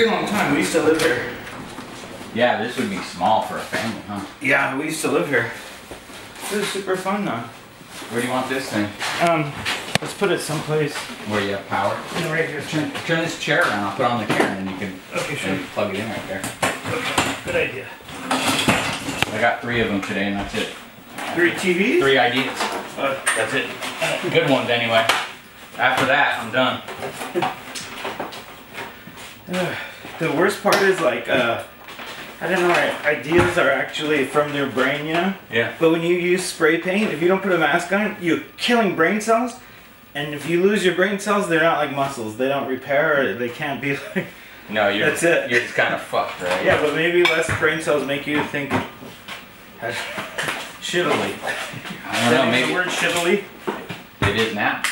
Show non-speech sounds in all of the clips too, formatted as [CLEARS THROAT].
pretty long time. We used to live here. Yeah, this would be small for a family, huh? Yeah, we used to live here. This is super fun though. Where do you want this thing? Um, let's put it someplace. Where you have power? Right here. Turn, turn this chair around. I'll put it on the chair and then you can Okay, sure. plug it in right there. Okay, Good idea. I got three of them today and that's it. Three TVs? Three ideas. Uh, That's it. Good ones anyway. After that, I'm done. [SIGHS] [SIGHS] the worst part is like, uh, I don't know, ideas are actually from their brain, you know? Yeah. But when you use spray paint, if you don't put a mask on, you're killing brain cells. And if you lose your brain cells, they're not like muscles. They don't repair or they can't be [LAUGHS] like. No, you're That's it. You're just kind of fucked, right? Yeah, but maybe less brain cells make you think shittily. I don't know. the Maybe word shittily? it is now.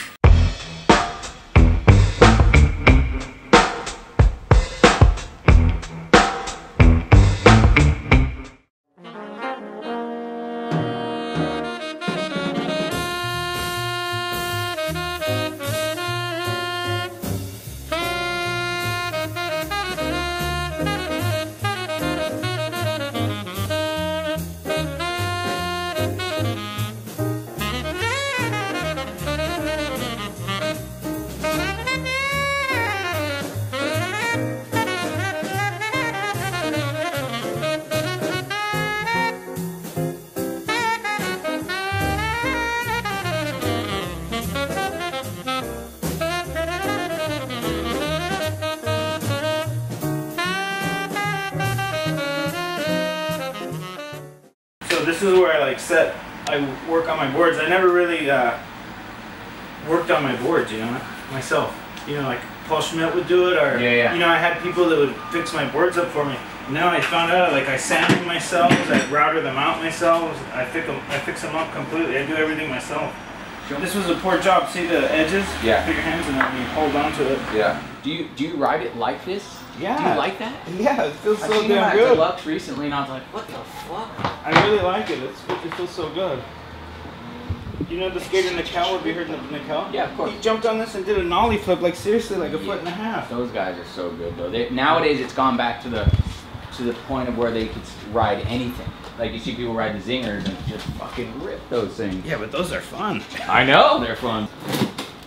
This is where I like set, I work on my boards. I never really uh, worked on my boards, you know, myself. You know, like Paul Schmitt would do it, or Yeah, yeah. you know, I had people that would fix my boards up for me. Now I found out, like I sand them myself, I router them out myself, I fix them, I fix them up completely. I do everything myself. This was a poor job. See the edges? Yeah. Put your hands in there and you hold on to it. Yeah. Do you do you ride it like this? Do Yeah. you like that? Yeah, it feels I so seen him damn at good. Deluxe recently, and I was like, what the fuck? I really like it. It's, it feels so good. You know the skater Nickel? Have you heard of Nickel? Yeah, of course. He jumped on this and did a nollie flip, like seriously, like a foot and a half. Those guys are so good though. They, nowadays, it's gone back to the to the point of where they could ride anything. Like you see people ride the zingers and just fucking rip those things. Yeah, but those are fun. I know they're fun.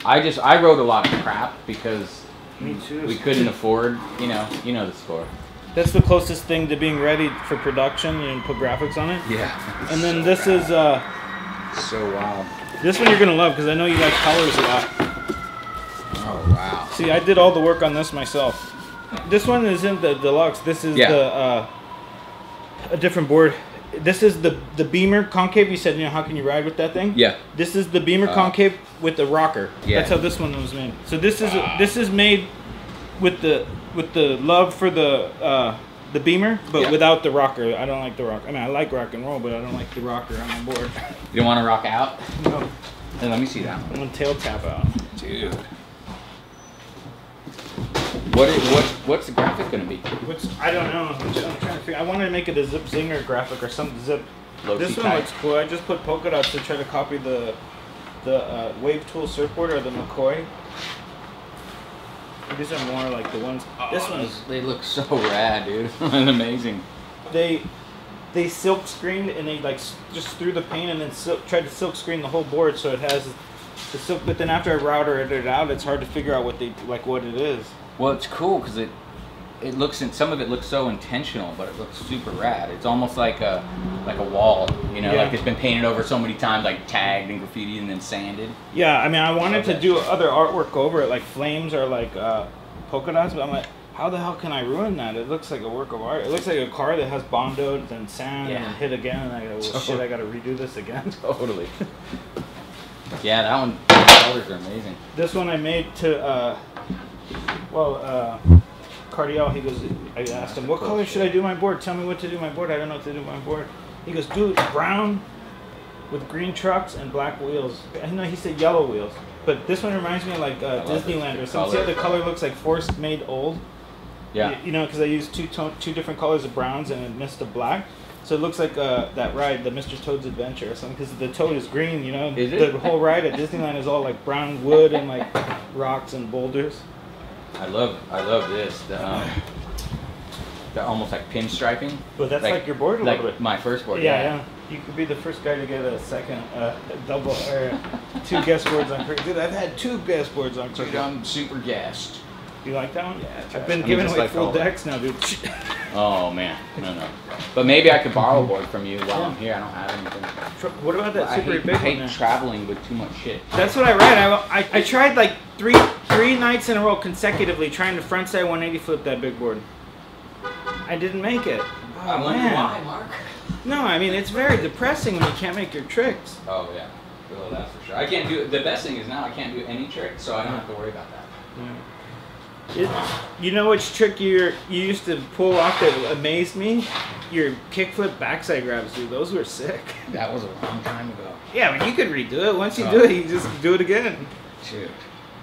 I just I rode a lot of crap because Me too. we couldn't afford. You know, you know the score. That's the closest thing to being ready for production. You know, put graphics on it. Yeah. And then this is uh, so wild. this one you're gonna love because I know you like colors a lot. Oh wow. See, I did all the work on this myself. This one isn't the deluxe. This is Yeah. the uh, a different board. This is the the Beamer concave. You said, you know, how can you ride with that thing? Yeah. This is the Beamer Uh, concave with the rocker. yeah. That's how this one was made. So this is this is made with the with the love for the uh, the Beamer, but Yeah. without the rocker. I don't like the rock. I mean, I like rock and roll, but I don't like the rocker on my board. You don't want to rock out? no, Then let me see that one. I'm gonna tail tap out. Dude. What is what what's the graphic gonna be? Which I don't know. I'm, just, I'm trying to figure. I wanted to make it a zip zinger graphic or some zip. Low this one type. looks cool. I just put polka dots to try to copy the the uh, Wave Tool surfboard or the McCoy. These are more like the ones. this Oh, one is they look so rad, dude. [LAUGHS] Amazing. they they silk screened and they like just threw the paint and then silk, tried to silk screen the whole board so it has the silk. But then after I routed it out, it's hard to figure out what they like what it is. Well, it's cool because it it looks in some of it looks so intentional, but it looks super rad. It's almost like a like a wall, you know, Yeah. like it's been painted over so many times, like tagged and graffiti and then sanded. Yeah, I mean, I wanted to do other artwork over it, like flames or like uh, polka dots, but I'm like, how the hell can I ruin that? It looks like a work of art. It looks like a car that has bondoed, then sand, and Yeah. then hit again, and I go, well, shit, I gotta redo this again. [LAUGHS] Totally. yeah, that one. The colors are amazing. this one I made to, uh, well, uh, Cardiel, he goes, I asked him, what color should I do my board? Tell me what to do my board. I don't know what to do my board. He goes, do brown with green trucks and black wheels. I know he said yellow wheels. But this one reminds me of like uh. Disneyland or something. See how the color looks like forced made old? Yeah. You, you know, because I used two tone, two different colors of browns and a mist of black. So it looks like uh, that ride, the Mr. Toad's Adventure or something, because the toad is green, you know. The whole ride at Disneyland is all like brown wood and like rocks and boulders. I love I love this. The, um, the almost like pinstriping. But that's like, your board a like little bit. my first board. Yeah, yeah. You could be the first guy to get a second, uh, double, or two [LAUGHS] guest boards on Krooked. Dude, I've had two guest boards on Dude, I'm super gassed. You like that one? Yeah, I've been I mean, giving away like full all that. decks now, dude. [LAUGHS] Oh man, no no. But maybe I could borrow a board from you while I'm oh. here. I don't have anything. what about that I super hate, big I hate one? traveling with too much shit. That's what I read. I, I, I tried like three three nights in a row consecutively trying to frontside 180 flip that big board. I didn't make it. Oh, I wonder man. why, Mark. No, I mean it's very depressing when you can't make your tricks. Oh yeah, well that's for sure. I can't do. The best thing is now I can't do any tricks, so I don't have to worry about that. It, you know which trick you you used to pull off that amazed me? Your kickflip backside grabs, dude. Those were sick. [LAUGHS] That was a long time ago. Yeah, but you could redo it. Once you Oh. do it, you just do it again. Shoot.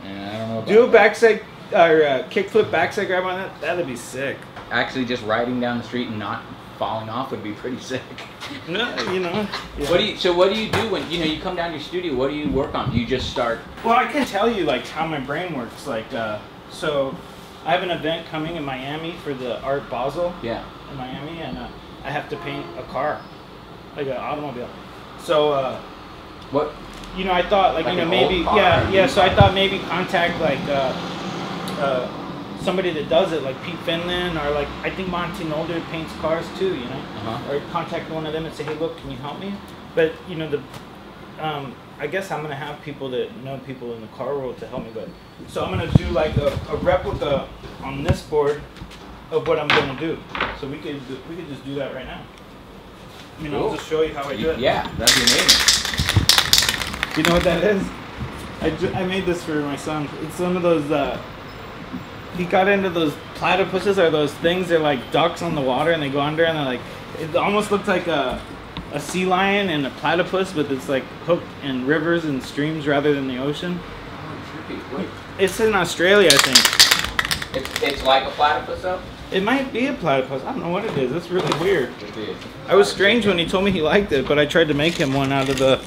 Yeah, I don't know. About Do a backside or uh, kickflip backside grab on that. That'd be sick. Actually, just riding down the street and not falling off would be pretty sick. [LAUGHS] No, you know. yeah. What do you? So what do you do when you know you come down to your studio? What do you work on? Do you just start? Well, I can tell you like how my brain works. Like, uh, so I have an event coming in Miami for the Art Basel Yeah. in Miami, and uh, I have to paint a car, like an automobile. So, uh, What? you know, I thought like, Like you know maybe yeah yeah. So I thought maybe contact like uh, uh, somebody that does it, like Pete Finland or like I think Monty Nolder paints cars too. You know Uh-huh. or contact one of them and say, hey, look, can you help me? But you know, the um, I guess I'm gonna have people that know people in the car world to help me. But so I'm gonna do like a, a replica on this board of what I'm gonna do. So we could we could just do that right now. You know, I'll just show you how I do it. Yeah, that'd be amazing. You know what that is? I, ju- I made this for my son. It's one of those. Uh, he got into those platypuses or those things. They're like ducks on the water and they go under and they're like. It almost looks like a, a sea lion and a platypus, but it's like hooked in rivers and streams rather than the ocean. Oh, it's in Australia, I think. It's, it's like a platypus though. It might be a platypus. I don't know what it is. It's really weird. It is. I was strange when he told me he liked it, but I tried to make him one out of the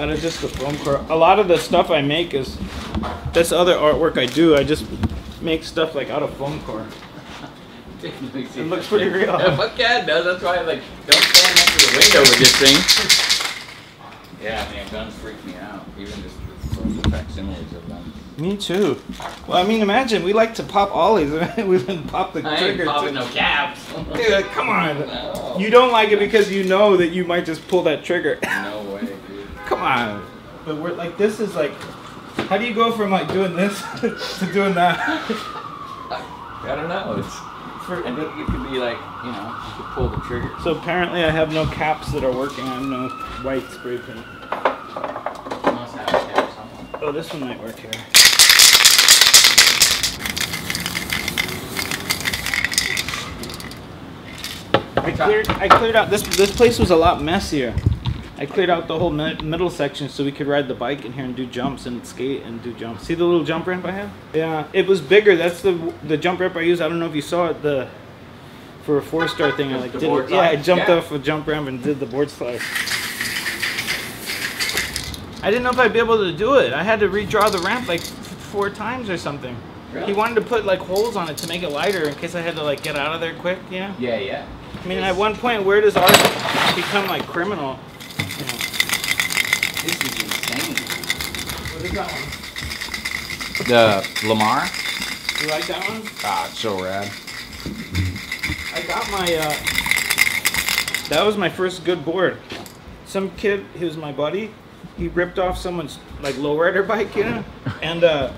out of just the foam core. A lot of the stuff I make is this other artwork I do. I just make stuff like out of foam core. It It [LAUGHS] looks pretty real. Yeah, [LAUGHS] fuck yeah, it does. That's why, I like, don't stand next to the window with this thing. [LAUGHS] Yeah, man, guns freak me out. Even just the social facsimiles of them. Me too. Well, I mean, imagine we like to pop ollies. we even pop the I ain't popping too. no caps. Dude, come on. No. You don't like it because you know that you might just pull that trigger. No way, dude. come on. But we're like, this is like, how do you go from like doing this to doing that? I don't know. It's For- and it, it could be like, you know, you could pull the trigger. So apparently I have no caps that are working. I have no white spray paint. You must have a cap somewhere. Oh, this one might work here. I cleared. I cleared out this. This place was a lot messier. I cleared out the whole mi- middle section so we could ride the bike in here and do jumps and skate and do jumps. See the little jump ramp I have? Yeah, it was bigger. That's the the jump ramp I used. I don't know if you saw it. The for a four star thing. I like did. It. Yeah, I jumped Yeah. off a jump ramp and did the board slide. I didn't know if I'd be able to do it. I had to redraw the ramp like f- four times or something. He wanted to put like holes on it to make it lighter in case I had to like get out of there quick, you know? Yeah, yeah. I mean, at one point, where does art become like criminal? You know, This is insane. Is that one? The Lamar? You like that one? Ah, it's so rad. I got my, uh, that was my first good board. Some kid, he was my buddy, he ripped off someone's like lowrider bike, you know? And, uh,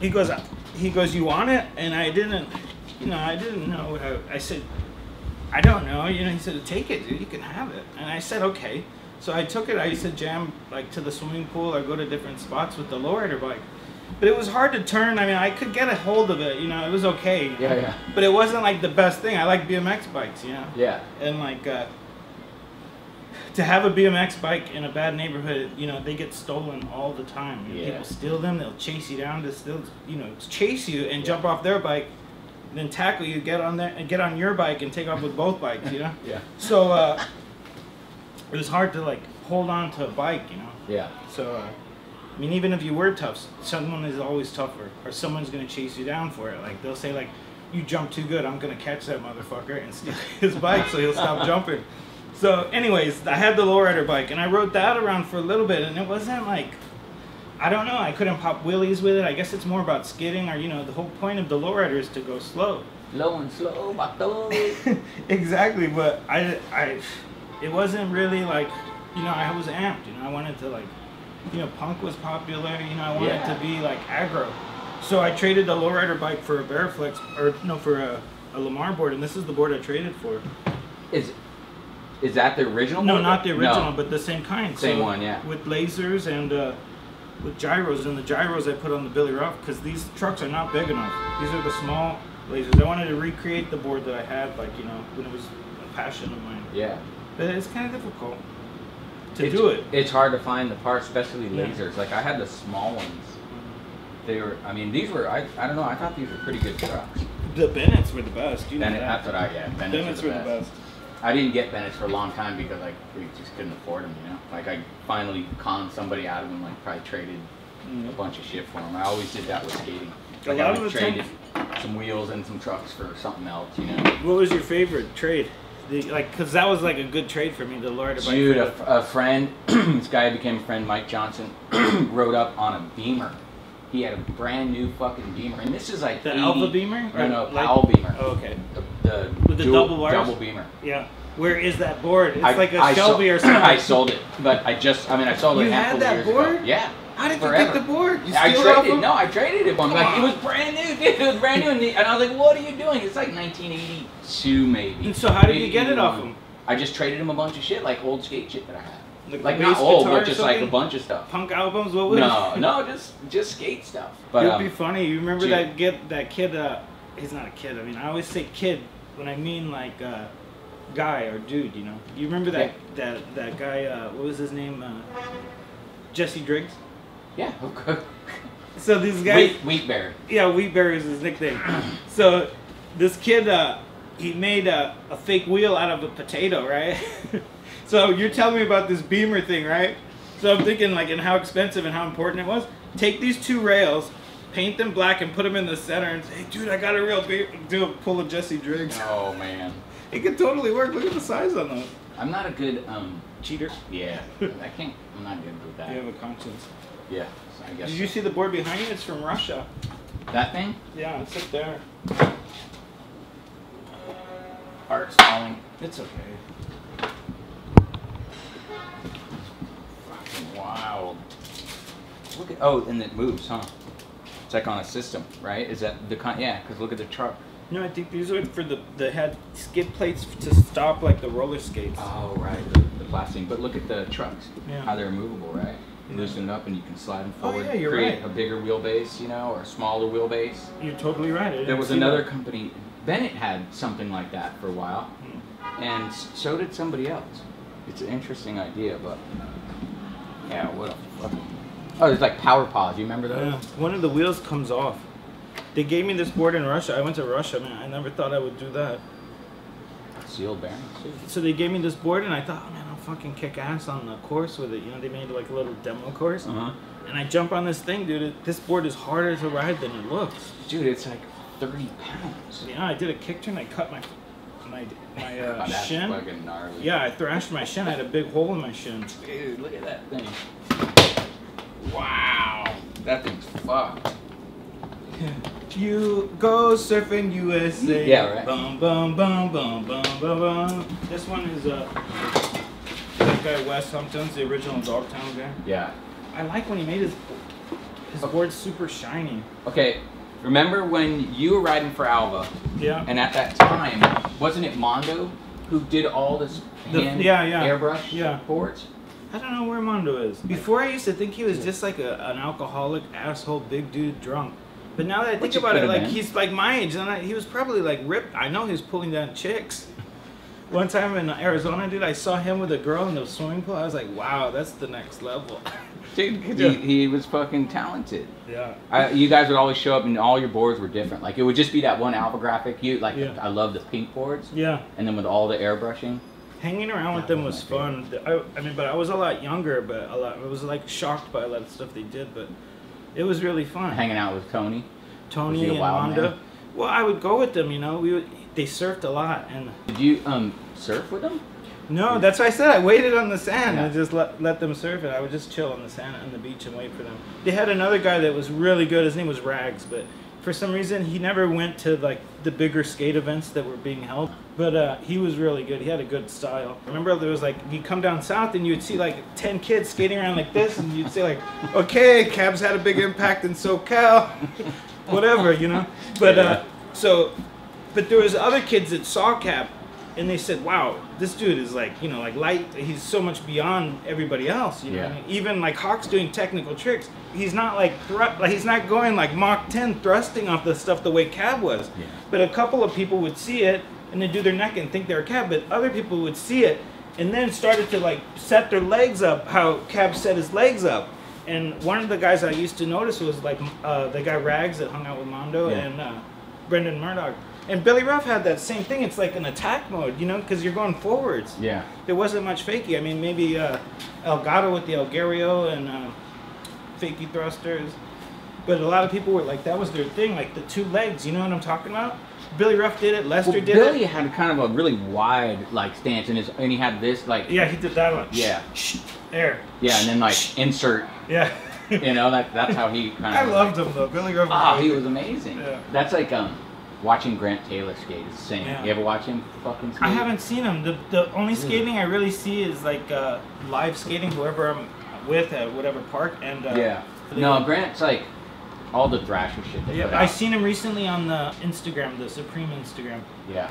he goes, he goes, you want it? And I didn't, you know, I didn't know. I, I said, I don't know. You know, he said, take it, dude. You can have it. And I said, okay. So I took it. I used to jam like to the swimming pool or go to different spots with the lowrider bike. But it was hard to turn. I mean, I could get a hold of it. You know, it was okay. Yeah, yeah. But it wasn't like the best thing. I like BMX bikes. You know. Yeah. And like, uh, to have a BMX bike in a bad neighborhood, you know, they get stolen all the time. You know, Yeah. People steal them. They'll chase you down to still, you know, chase you and jump off their bike, then tackle you, get on there and get on your bike and take off with both bikes. You know. [LAUGHS] Yeah. So uh, it was hard to like hold on to a bike. You know. Yeah. So, uh, I mean, even if you were tough, someone is always tougher, or someone's gonna chase you down for it. Like they'll say, like, "You jump too good, I'm gonna catch that motherfucker and steal [LAUGHS] his bike, so he'll stop jumping." So, anyways, I had the lowrider bike, and I rode that around for a little bit, and it wasn't like, I don't know, I couldn't pop wheelies with it. I guess it's more about skidding, or you know, the whole point of the lowrider is to go slow. Low and slow, bato. [LAUGHS] exactly, but I, I, it wasn't really like, you know, I was amped. You know, I wanted to like, you know, punk was popular. You know, I wanted Yeah. to be like aggro. So I traded the lowrider bike for a Variflex, or no, for a, a Lamar board, and this is the board I traded for. Is is that the original? No, board? not the original, No. but the same kind. Same So one, yeah. With lasers and uh, with gyros, and the gyros I put on the Billy Ruff because these trucks are not big enough. These are the small lasers. I wanted to recreate the board that I had, like you know, when it was a passion of mine. Yeah. But it's kind of difficult to It's- do it. It's hard to find the parts, especially Yeah. lasers. Like I had the small ones. They were. I mean, these were. I. I don't know. I thought these were pretty good trucks. The Bennett's were the best. You know Bennett. that. That's what I. Yeah. Bennett's, Bennett's were were the the best. best. I didn't get Bennett's for a long time because like we just couldn't afford them. You know. Like I finally conned somebody out of them. Like probably traded mm-hmm. a bunch of shit for them. I always did that with skating. A Like lot I of would the traded some wheels and some trucks for something else. You know. What was your favorite trade? The, like, cause that was like a good trade for me. The Lord Dude, a, a friend, [CLEARS THROAT] this guy became a friend, Mike Johnson, [CLEARS THROAT] rode up on a Beamer. He had a brand new fucking Beamer, and this is like the 80 Alpha Beamer. No, no, Or, Powell Beamer. Oh, okay. The, the With the dual- double bars? double Beamer. Yeah. Where is that board? It's I- like a I Shelby sold, or something. I sold it, but I just, I mean, I sold it You had that years ago. board? Yeah. How did you get the board? You I steal it traded. No, I traded it one. Like on. it was brand new, dude. [LAUGHS] It was brand new, and, the- and I was like, "What are you doing?" It's like 1982, maybe. And so how did you get it off 81. him? I just traded him a bunch of shit, like old skate shit that I had. Like, Like not bass old, but just like a bunch of stuff. Punk albums? What was No, it? no, just just skate stuff. But It would um, be funny. You remember dude. that get that kid? Uh, he's not a kid. I mean, I always say kid when I mean like uh, guy or dude. You know. You remember that that that guy? Uh, what was his name? Uh, Jesse Driggs. Yeah, okay. So these guys. Wheat, wheat bear. Yeah, wheat Wheatberry is his nickname. [CLEARS THROAT] so this kid, uh, he made a, a fake wheel out of a potato, right? [LAUGHS] so you're telling me about this Beamer thing, right? So I'm thinking like, and how expensive and how important it was. Take these two rails, paint them black, and put them in the center, and say, hey, dude, I got a real Beamer. Do a pull of Jesse Driggs. Oh man, [LAUGHS] It could totally work. Look at the size on those. I'm not a good um. Cheater. Yeah, [LAUGHS] I can't. I'm not good with that. You have a conscience. Yeah, I guess Did you see the board behind you? It's from Russia. that thing. Yeah, it's up there. Art's falling. It's okay. Fucking wild. Look at oh, and it moves, huh? It's like on a system, right? Is that the con? Yeah, because look at the truck. No, I think these are for the the had skid plates to stop like the roller skates. Oh right, the, the plastic. But look at the trucks. Yeah. How they're movable, right? Yeah. loosen it up and you can slide them Oh, forward. yeah, you're create right. a bigger wheelbase, you know, or a smaller wheelbase. You're totally right. There was another that. company, Bennett had something like that for a while, Hmm. and so did somebody else. It's an interesting idea, but yeah, what a. Oh, there's like power pods. You remember those? Yeah. One of the wheels comes off. They gave me this board in Russia. I went to Russia, man. I never thought I would do that. Sealed bearings. So they gave me this board, and I thought, oh, man, fucking kick ass on the course with it. You know, they made like a little demo course. Uh huh. And I jump on this thing, dude. It, this board is harder to ride than it looks. Dude, it's like 30 pounds. Yeah, I did a kick turn. I cut my my my uh, [LAUGHS] that's shin. fucking gnarly. Yeah, I thrashed my shin. I had a big hole in my shin. Dude, look at that thing. Wow. That thing's fucked. [LAUGHS] You go surfing USA. Yeah, right. Bum bum bum bum bum bum bum. This one is uh that guy Wes Humpston's the original Dogtown guy. Yeah. I like when he made his his board super shiny. Okay, remember when you were riding for Alva, Yeah. and at that time, wasn't it Mondo who did all this The- yeah, yeah. airbrush Yeah. boards? I don't know where Mondo is. Before I used to think he was just like a, an alcoholic asshole big dude drunk. But now that I think Which about it, like been. he's like my age, and I, he was probably like ripped. I know he was pulling down chicks, One time in Arizona, dude, I saw him with a girl in the swimming pool. I was like, wow, that's the next level. [LAUGHS] Dude, he, he was fucking talented. yeah. I, you guys would always show up and all your boards were different. Like it would just be that one Alva graphic. You like Yeah. I love the pink boards, Yeah. and then with all the airbrushing. Hanging around with them was was fun. I, I mean, but I was a lot younger, but a lot. I was like shocked by a lot of stuff they did, but it was really fun. Hanging out with Tony. Tony Was he a and Wanda. man? Well, I would go with them. You know, we would, they surfed a lot, and Did you um surf with them? no, that's why I said I waited on the sand and Yeah. just let let them surf it. I would just chill on the sand on the beach and wait for them. They had another guy that was really good. His name was Rags, but for some reason he never went to like the bigger skate events that were being held. But uh, he was really good. He had a good style. Remember, there was like you come down south and you would see like ten kids skating around like this, and you'd say like, okay, Cabs had a big impact in SoCal, [LAUGHS] whatever, you know. But uh, so, but there was other kids that saw Cab, and they said, wow, this dude is like you know like light. He's so much beyond everybody else. You know, I mean? even like Hawk's doing technical tricks. He's not like thr- like he's not going like Mach 10 thrusting off the stuff the way Cab was. Yeah. But a couple of people would see it and then do their neck and think they're Cab, but other people would see it and then started to like set their legs up how Cab set his legs up. And one of the guys I used to notice was like uh, the guy Rags that hung out with Mondo Yeah. and uh, Brendan Murdoch. And Billy Ruff had that same thing. It's like an attack mode, you know, because you're going forwards. Yeah. There wasn't much fakey. I mean, maybe uh, Elgato with the Elguerial and uh, fakey thrusters. But a lot of people were like, that was their thing, like the two legs. You know what I'm talking about? Billy Ruff did it. Lester Well, did Billy it. Billy had kind of a really wide like stance in his, and he had this like Yeah, he did that one. Yeah. There. yeah, and then like insert. Yeah. You know that that's how he [LAUGHS] kind of. I loved him though. Billy Ruff. Ah, he was amazing. Yeah. That's like um, watching Grant Taylor skate is the same. Yeah. You ever watch him fucking skate? I haven't seen him. The the only skating I really see is like uh, live skating, whoever I'm with at whatever park. And uh, Yeah. No, Grant's like all the Thrasher shit. They Yeah, I seen him recently on the Instagram, the Supreme Instagram. Yeah.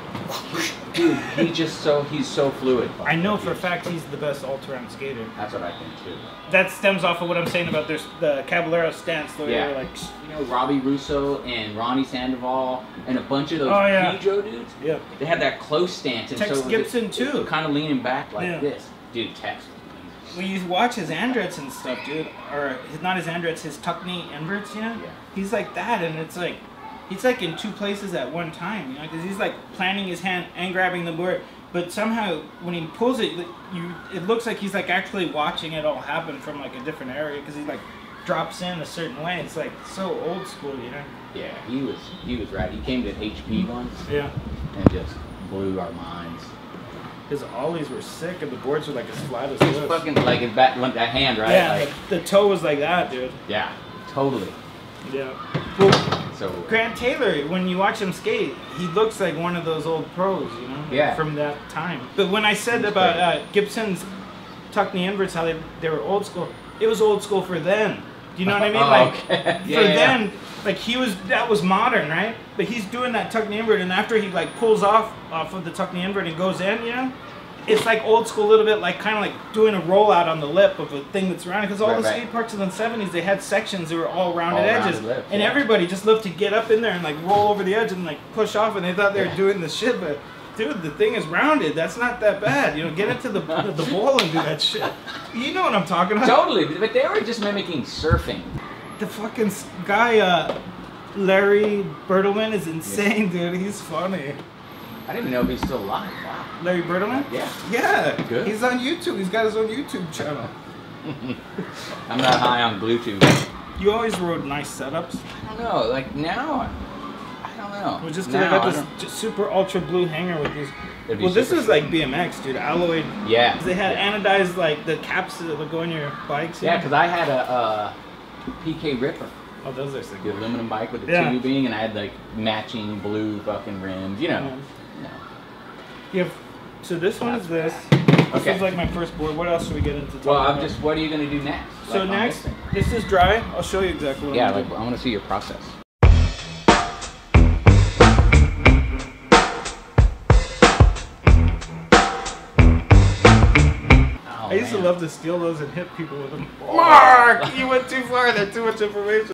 Dude, he just so he's so fluid. I know for a fact he's the best all-around skater. That's what I think too. That stems off of what I'm saying about their the Caballero stance. Way Yeah. like, You know, Robbie Russo and Ronnie Sandoval and a bunch of those Oh, yeah. Pedro dudes. yeah. They had that close stance, and Tex so Gibson, too. kind of leaning back like Yeah. this. Dude, Tex. When you watch his Andrechts and stuff, dude, or his, not his Andrechts, his tuck knee inverts, you know? Yeah. He's like that, and it's like, he's like in two places at one time, you know? Because he's like planting his hand and grabbing the board, but somehow when he pulls it, you it looks like he's like actually watching it all happen from like a different area because he like drops in a certain way. It's like so old school, you know? Yeah, he was he was right. He came to HP once Yeah. and just blew our minds. His ollies were sick, and the boards were like as flat as this. fucking like his back, went that hand right. Yeah, Like, the, the toe was like that, dude. yeah, totally. Yeah. Well, So Grant Taylor, when you watch him skate, he looks like one of those old pros, you know? Yeah. From that time. But when I said about uh, Gibson's tuck knee inverts, how they, they were old school, it was old school for then. Do you know what I mean? Oh, like, okay. Yeah, [LAUGHS] for yeah, yeah. Like he was, that was modern, right? But he's doing that tuck knee invert, and after he like pulls off off of the tuck knee invert and goes in, you know? It's like old school, a little bit like kind of like doing a rollout on the lip of a thing that's rounded. Because all Right, the right. skate parks in the '70s, they had sections that were all rounded All edges, rounded lips, and yeah. everybody just loved to get up in there and like roll over the edge and like push off, and they thought they were Yeah. doing the shit. But dude, the thing is rounded. That's not that bad. You know, get into the the bowl and do that shit. You know what I'm talking about? totally, but they were just mimicking surfing. The fucking guy, uh, Larry Bertlemann, is insane, dude. He's funny. I didn't know if he's still alive. Wow. Larry Bertlemann? Yeah. Yeah. Good. He's on YouTube. He's got his own YouTube channel. [LAUGHS] I'm not high on Bluetooth. You always rode nice setups. I don't know. Like now, I don't know. Was just now, because I I got this super ultra blue hanger with these. Well, this is like BMX, dude. Alloyed. Yeah. They had anodized like the caps that would go on your bikes. Yeah, because I had a uh, PK Ripper, Oh, those are sick. the aluminum bike with the Yeah. tubing, and I had like matching blue fucking rims. You know. Yeah. You know. You have, so this one is this. This Okay. is like my first board. What else should we get into? Well, I'm about? just. What are you gonna do next? So Like, next, this this is dry. I'll show you exactly what Yeah, I'm like doing. I want to see your process. Used to love to steal those and hit people with them. Mark, you went too far. That's too much information.